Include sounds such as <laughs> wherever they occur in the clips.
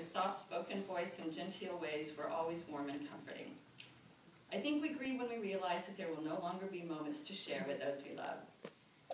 her soft-spoken voice and genteel ways were always warm and comforting. I think we grieve when we realize that there will no longer be moments to share with those we love.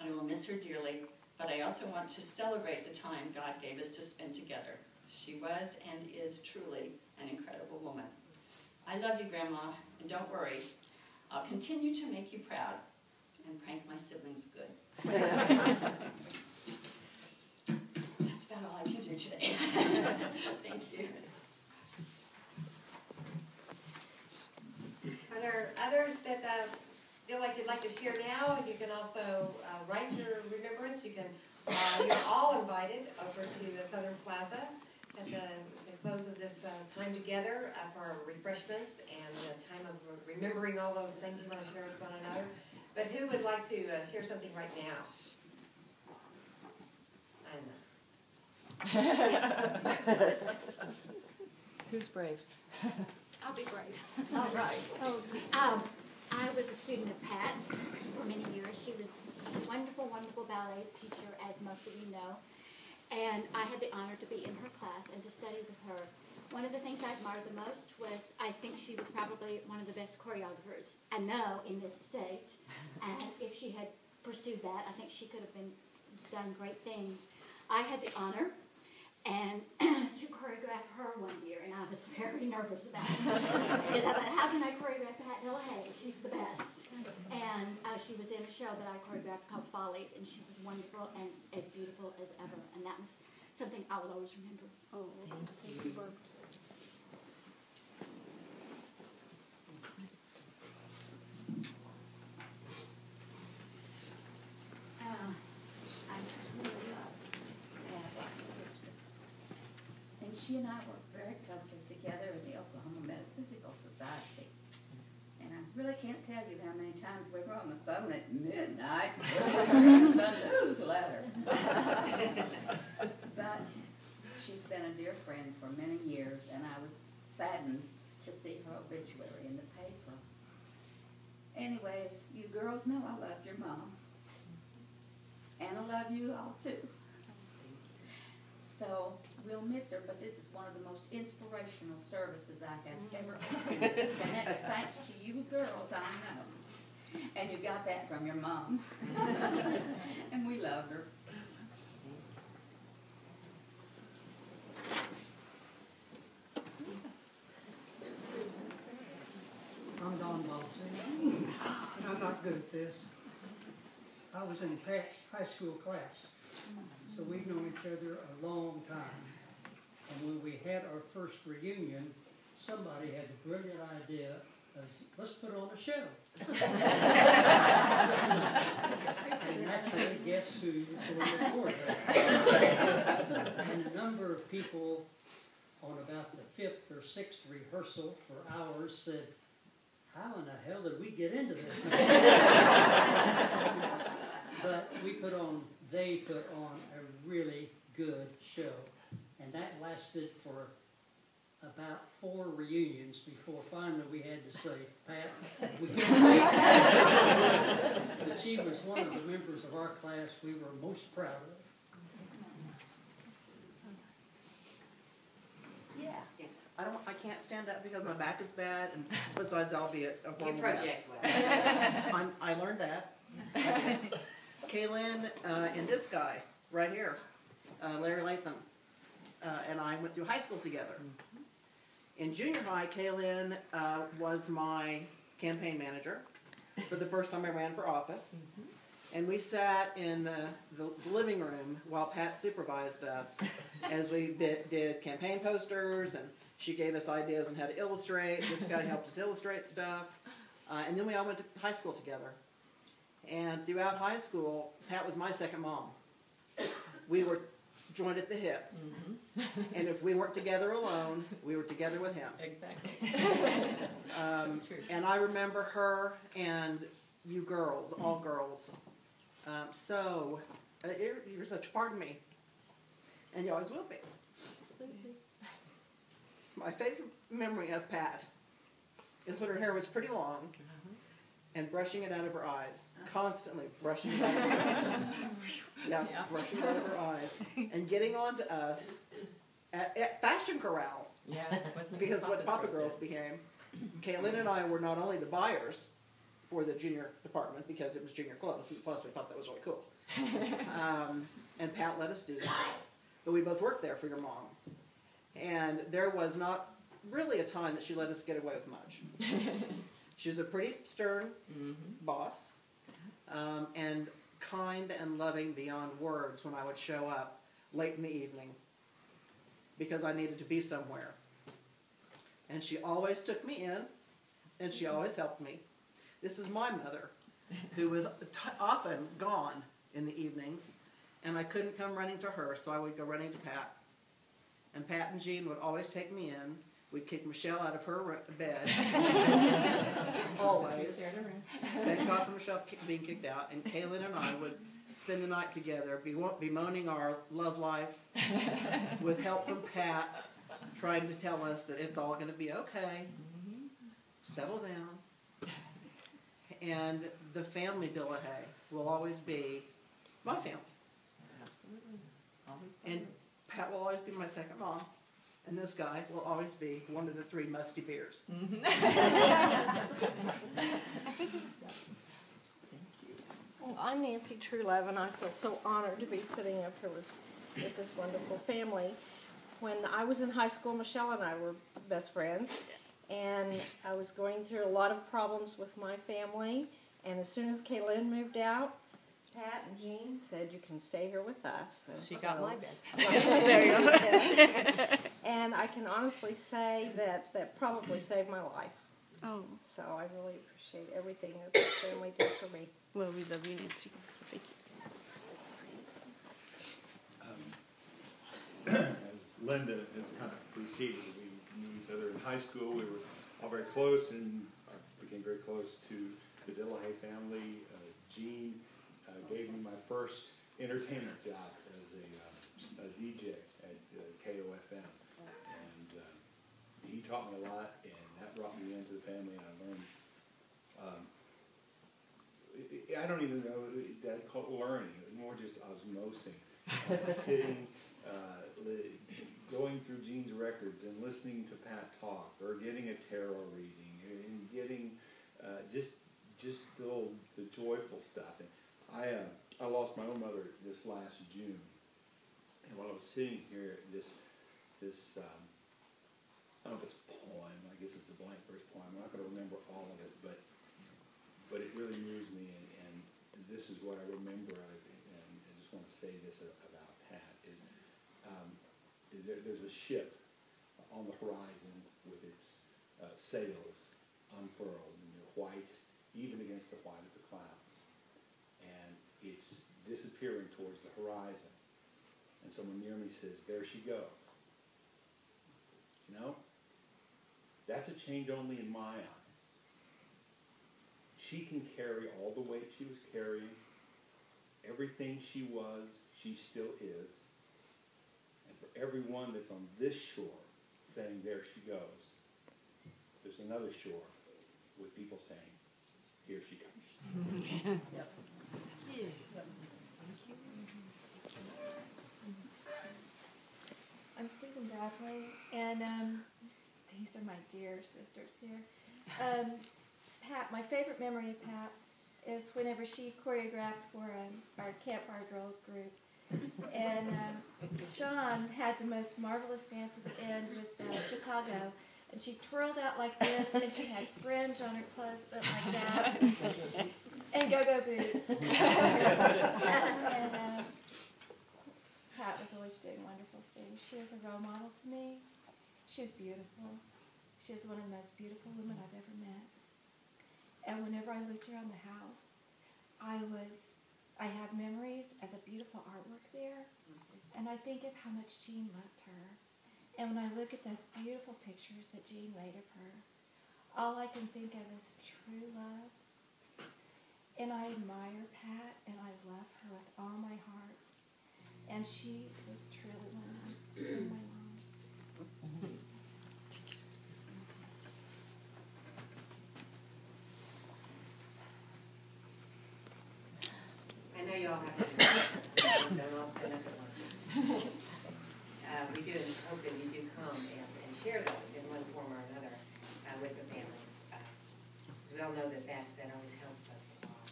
I will miss her dearly, but I also want to celebrate the time God gave us to spend together. She was and is truly an incredible woman. I love you, Grandma, and don't worry, I'll continue to make you proud and prank my siblings good. <laughs> <laughs> About all I can do today. <laughs> Thank you. Are there others that uh, feel like you'd like to share now? You can also uh, write your remembrance. You can, uh, you're all invited over to Southern Plaza at the the close of this uh, time together uh, for refreshments and a time of remembering all those things you want to share with one another. But who would like to uh, share something right now? I'm <laughs> Who's brave? I'll be brave. All right. Um, I was a student of Pat's for many years. She was a wonderful, wonderful ballet teacher, as most of you know. And I had the honor to be in her class and to study with her. One of the things I admired the most was I think she was probably one of the best choreographers I know in this state. And if she had pursued that, I think she could have been done great things. I had the honor and <clears throat> to choreograph her one year, and I was <laughs> very nervous about it because I thought, how can I choreograph Pat Dillehay? She's the best. And uh, she was in a show that I choreographed called Follies, and she was wonderful and as beautiful as ever. And that was something I will always remember. Oh, thank you, Barb. Uh, I just really love Pat like a sister. And she and I work very closely together in the Oklahoma Metaphysical Society. And I really can't tell you how many times we were on the phone at midnight, <laughs> the newsletter. <laughs> But she's been a dear friend for many years, and I was saddened to see her obituary in the paper. Anyway, you girls know I loved your mom. And I love you all too. So we'll miss her, but this is one of the most inspirational services I have mm. ever <laughs> attended. And that's thanks to you girls, I know. And you got that from your mom. <laughs> And we loved her. I'm Don Bobson, and I'm not good at this. I was in Pat's high school class, so we've known each other a long time. And when we had our first reunion, somebody had the brilliant idea of, let's put on a show. <laughs> And naturally, guess who was going to record? And a number of people on about the fifth or sixth rehearsal for hours said, how in the hell did we get into this? <laughs> but we put on, they put on a really good show. And that lasted for about four reunions before finally we had to say, Pat, we can't make it." But she was one of the members of our class we were most proud of. Yeah. I don't, I can't stand up because my back is bad, and besides, I'll be a, a horrible mess. project well. I'm, I learned that. Kaylin, uh, and this guy, right here, uh, Larry Latham, uh, and I went through high school together. In junior high, Kaylin, uh, was my campaign manager for the first time I ran for office. And we sat in the, the living room while Pat supervised us <laughs> as we did, did campaign posters and she gave us ideas on how to illustrate. This guy helped us illustrate stuff. Uh, and then we all went to high school together. And throughout high school, Pat was my second mom. We were joined at the hip. And if we weren't together alone, we were together with him. Exactly. <laughs> Um, So true. and I remember her and you girls, all girls. Um, so, uh, you're, you're such a part of me. And you always will be. My favorite memory of Pat is when her hair was pretty long and brushing it out of her eyes. Constantly brushing it out of her <laughs> eyes. Yeah, Yeah. brushing it out of her eyes. And getting on to us at, at Fashion Corral Yeah, <laughs> because what Papa Papa's Girls birthday. became. Kaylin and I were not only the buyers for the junior department because it was junior clothes, and plus we thought that was really cool. <laughs> um, and Pat let us do that, but we both worked there for your mom, and there was not really a time that she let us get away with much. She was a pretty stern Mhm. boss, um, and kind and loving beyond words when I would show up late in the evening because I needed to be somewhere. And she always took me in, and she always helped me. This is my mother, who was often gone in the evenings, and I couldn't come running to her, so I would go running to Pat. And Pat and Gene would always take me in. We'd kick Michelle out of her bed, <laughs> <laughs> always. Thank God for Michelle ki- being kicked out, and Kaylin and I would spend the night together, bewo- bemoaning our love life, <laughs> with help from Pat, trying to tell us that it's all going to be okay. Settle down. And the family Dillehay will always be my family, Absolutely. Always. and Pat will always be my second mom, and this guy will always be one of the three musty beers. Well, I'm Nancy Truelove, and I feel so honored to be sitting up here with, with this wonderful family. When I was in high school, Michelle and I were best friends, and I was going through a lot of problems with my family. And as soon as Kaylin moved out, Pat and Gene said, "You can stay here with us." And She got my bed. <laughs> there you go. and I can honestly say that that probably saved my life. Oh, So I really appreciate everything that this family did for me. well, we love you, Nancy. Thank you. <clears throat> as Linda has kind of preceded, we knew each other in high school. We were all very close and I became very close to the Dillehay family. Uh, Gene uh, gave me my first entertainment job as a, uh, a DJ at uh, KOFM. And uh, he taught me a lot and that brought me into the family and I learned um, I- I don't even know that I'd call it learning. It was more just osmosing, <laughs> sitting, uh, li- going through Gene's records and listening to Pat talk, or getting a tarot reading, and getting uh, just just the old, the joyful stuff. And I uh, I lost my own mother this last June, and while I was sitting here, this this um, I don't know if it's a poem. I guess it's a blank verse poem. I'm not going to remember all of it, but but it really moves me, and, and this is what I remember of and I just want to say this about Pat, is um, there, there's a ship on the horizon with its uh, sails unfurled, and they're white, even against the white of the clouds, it's disappearing towards the horizon, and someone near me says, there she goes. You know, that's a change only in my eyes she can carry all the weight she was carrying, everything she was, she still is. And for everyone that's on this shore saying, there she goes, there's another shore with people saying, here she comes. I'm Susan Bradley, and um, these are my dear sisters here. Um, Pat, my favorite memory of Pat is whenever she choreographed for um, our Campfire Girl group. And um, Sean had the most marvelous dance at the end with uh, Chicago. And she twirled out like this, and she had fringe on her clothes that looked like that, <laughs> and go-go boots. <laughs> <laughs> and, um, Pat was always doing wonderful things. She was a role model to me. She was beautiful. She was one of the most beautiful women I've ever met. And whenever I looked around the house, I was, I have memories of the beautiful artwork there, and I think of how much Gene loved her. And when I look at those beautiful pictures that Gene made of her, all I can think of is true love. And I admire Pat, and I love her with all my heart. And she was truly one of my, moms. I know you all have. To. do hope that you do come and, Uh, we hope share those in one form or another uh, with the families. Because we all know that that, that always helps us a lot.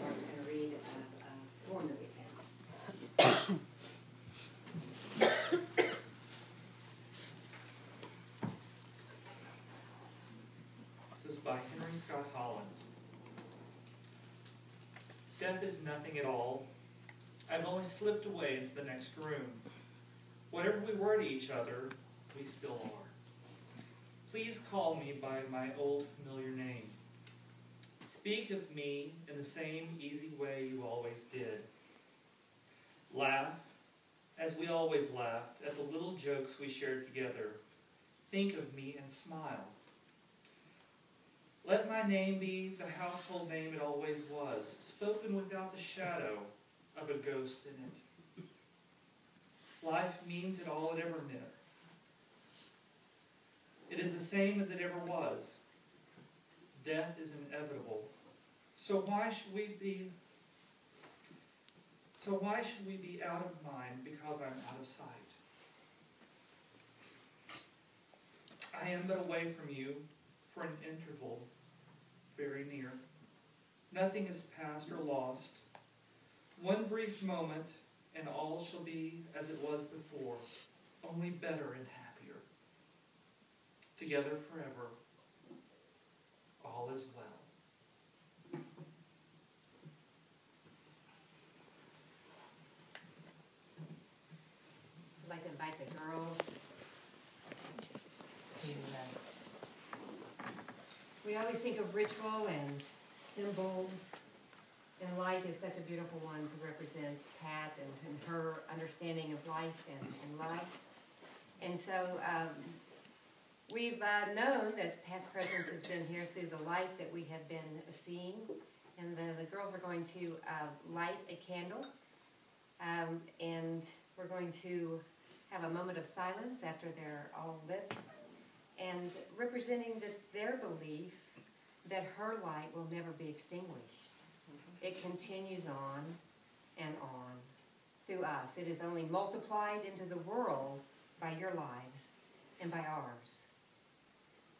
Lauren's going to read a, a form that we found. This is by Henry Scott Holland. Death is nothing at all. I've only slipped away into the next room. Whatever we were to each other, we still are. Please call me by my old familiar name. Speak of me in the same easy way you always did. Laugh, as we always laughed, at the little jokes we shared together. Think of me and smile. Let my name be the household name it always was, spoken without the shadow of a ghost in it. Life means it all it ever meant. It is the same as it ever was. Death is inevitable. So why should we be so why should we be out of mind because I'm out of sight? I am but away from you for an interval very near. Nothing is past or lost. One brief moment, and all shall be as it was before, only better and happier. Together forever, all is well. I'd like to invite the girls to, uh, we always think of ritual and symbols, and light is such a beautiful one to represent Pat and, and her understanding of life and, and life. And so, um, we've, uh, known that Pat's presence has been here through the light that we have been seeing. And the, the girls are going to, uh, light a candle. Um, and we're going to have a moment of silence after they're all lit and representing their belief that her light will never be extinguished. It continues on and on through us. It is only multiplied into the world by your lives and by ours.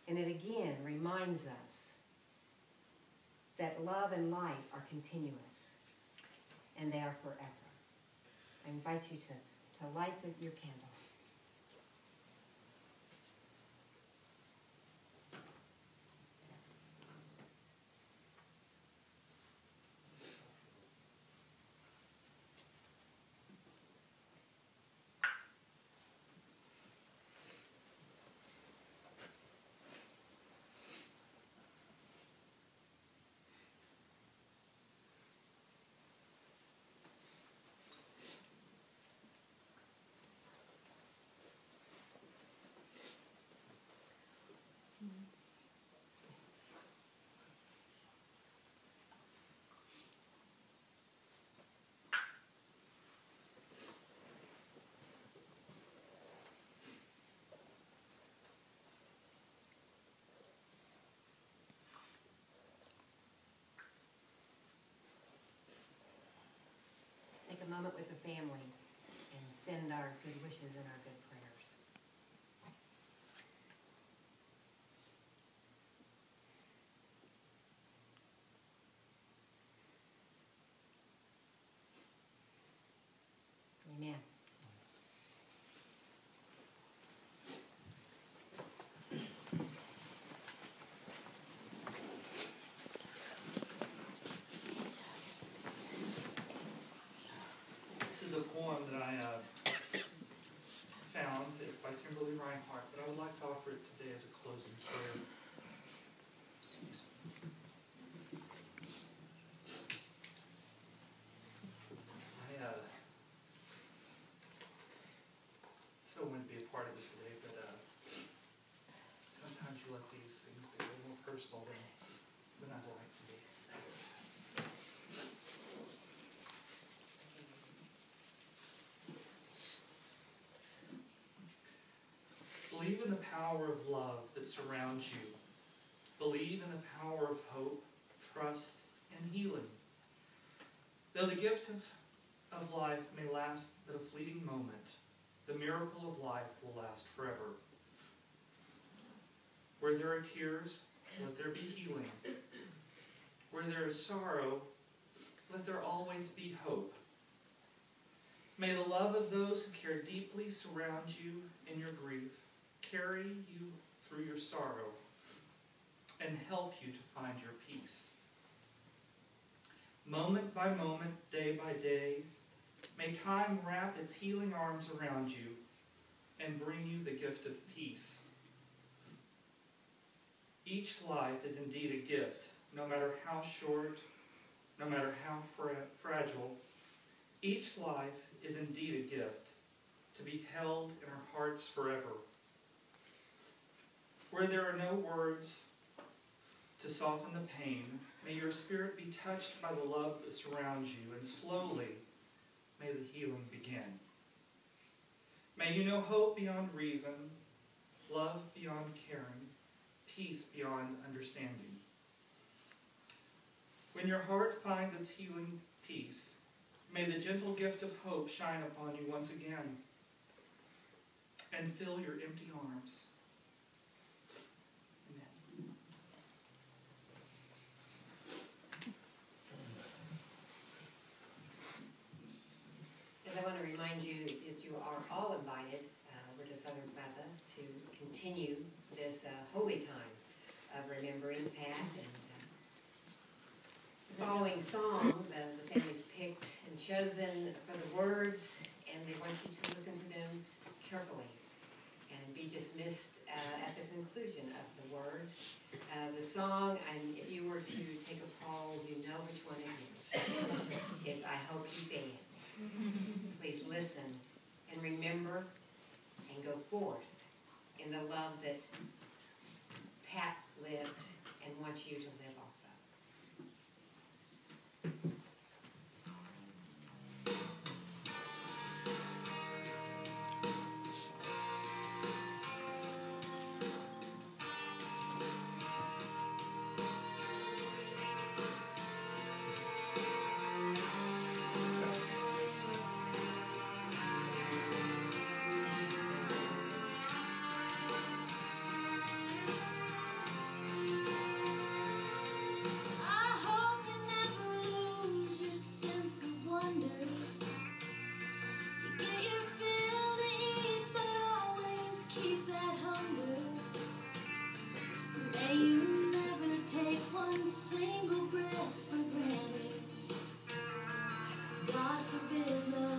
And it again reminds us that love and light are continuous and they are forever. I invite you to, to light the, your candle. Love that surrounds you. Believe in the power of hope, trust, and healing. Though the gift of, of life may last but a fleeting moment, the miracle of life will last forever. Where there are tears, let there be healing. Where there is sorrow, let there always be hope. May the love of those who care deeply surround you in your grief, carry you through your sorrow, and help you to find your peace. Moment by moment, day by day, may time wrap its healing arms around you and bring you the gift of peace. Each life is indeed a gift, no matter how short, no matter how fra- fragile. Each life is indeed a gift to be held in our hearts forever. Where there are no words to soften the pain, may your spirit be touched by the love that surrounds you, and slowly may the healing begin. May you know hope beyond reason, love beyond caring, peace beyond understanding. When your heart finds its healing peace, may the gentle gift of hope shine upon you once again and fill your empty arms. Amen. And I want to remind you that you are all invited uh, over to Southern Plaza to continue this uh, holy time of remembering Pat and uh, the following song, the the family's picked and chosen for the words, and they want you to listen to them carefully and be dismissed uh, at the conclusion of the words. Uh, The song, and if you were to take a poll, you know which one it is. It's I Hope You Dance. Please listen and remember and go forth in the love that Pat lived and wants you to live also. Single breath for granted. God forbid love